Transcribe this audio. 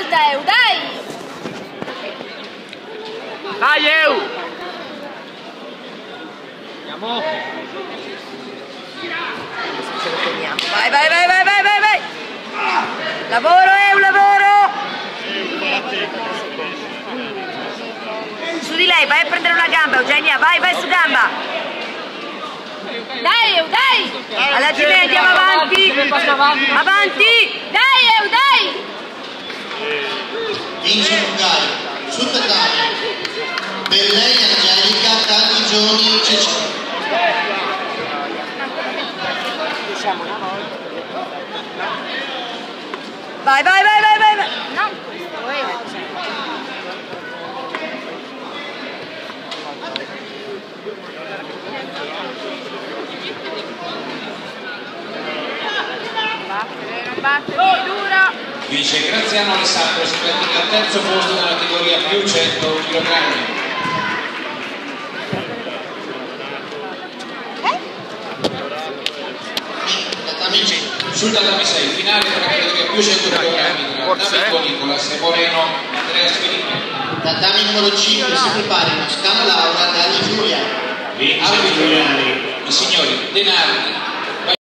alta, Eu, dai! Dai, Eu! Andiamo! Vai, vai, vai, vai, vai, vai, vai! Lavoro, Eu, lavoro! Su di lei, vai a prendere una gamba, Eugenia, vai, vai su gamba! Dai, Eu, dai! Alla Gine, andiamo avanti! Avanti! Dai, Eu, dai! Vince tatami. Per lei Angelica, tanti giorni Cecè. Vai, vai, vai, vai, vai! vai. Non questo, eh. Battere, non battere, dura! Vince Graziano Alessandro, si classifica al terzo posto nella categoria più 100 kg. Sul tatami 6, finale della categoria più 100 kg tra eh? Nicolas e Moreno Andrea Sfilippi. Tatami numero 5, si preparino Scana Laura, Dani Giuliano. Vince Giuliani. I signori Denardi,